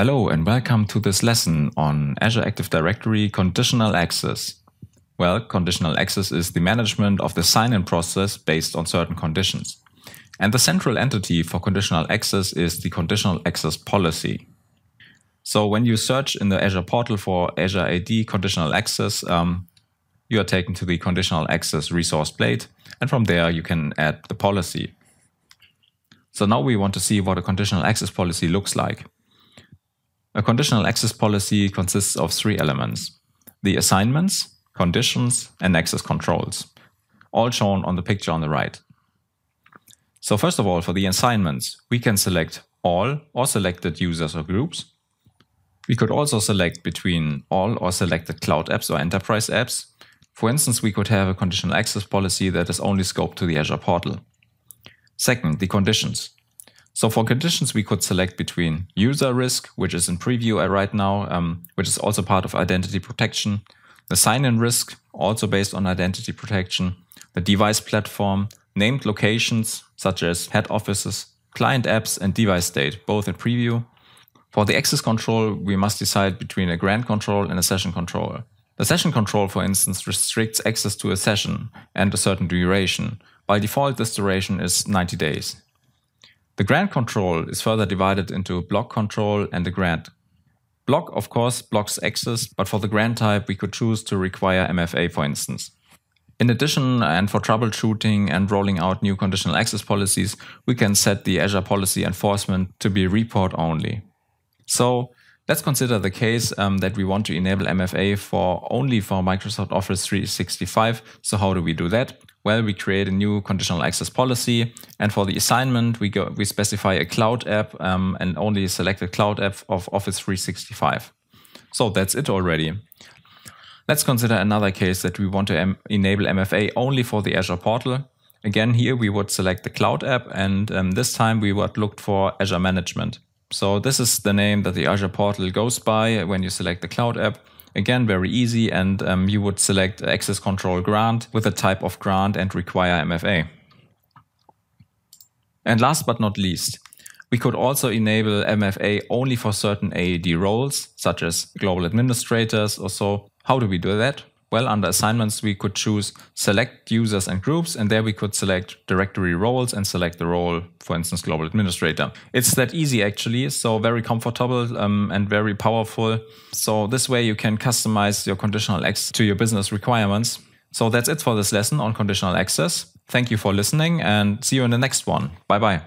Hello and welcome to this lesson on Azure Active Directory Conditional Access. Well, conditional access is the management of the sign-in process based on certain conditions. And the central entity for conditional access is the conditional access policy. So when you search in the Azure portal for Azure AD conditional access, um, you are taken to the conditional access resource blade. And from there, you can add the policy. So now we want to see what a conditional access policy looks like. A conditional access policy consists of three elements. The assignments, conditions, and access controls, all shown on the picture on the right. So first of all, for the assignments, we can select all or selected users or groups. We could also select between all or selected cloud apps or enterprise apps. For instance, we could have a conditional access policy that is only scoped to the Azure portal. Second, the conditions. So for conditions, we could select between user risk, which is in preview right now, um, which is also part of identity protection, the sign-in risk, also based on identity protection, the device platform, named locations, such as head offices, client apps, and device state, both in preview. For the access control, we must decide between a grant control and a session control. The session control, for instance, restricts access to a session and a certain duration. By default, this duration is 90 days. The grant control is further divided into block control and the grant. Block, of course, blocks access, but for the grant type, we could choose to require MFA, for instance. In addition, and for troubleshooting and rolling out new conditional access policies, we can set the Azure policy enforcement to be report only. So let's consider the case um, that we want to enable MFA for only for Microsoft Office 365. So how do we do that? Well, we create a new conditional access policy, and for the assignment, we go we specify a cloud app um, and only select a cloud app of Office 365. So that's it already. Let's consider another case that we want to enable MFA only for the Azure portal. Again, here we would select the cloud app, and um, this time we would look for Azure Management. So this is the name that the Azure portal goes by when you select the cloud app. Again, very easy, and um, you would select access control grant with a type of grant and require MFA. And last but not least, we could also enable MFA only for certain AAD roles, such as global administrators or so. How do we do that? Well, under assignments, we could choose select users and groups, and there we could select directory roles and select the role, for instance, global administrator. It's that easy actually, so very comfortable um, and very powerful. So this way you can customize your conditional access to your business requirements. So that's it for this lesson on conditional access. Thank you for listening and see you in the next one. Bye bye.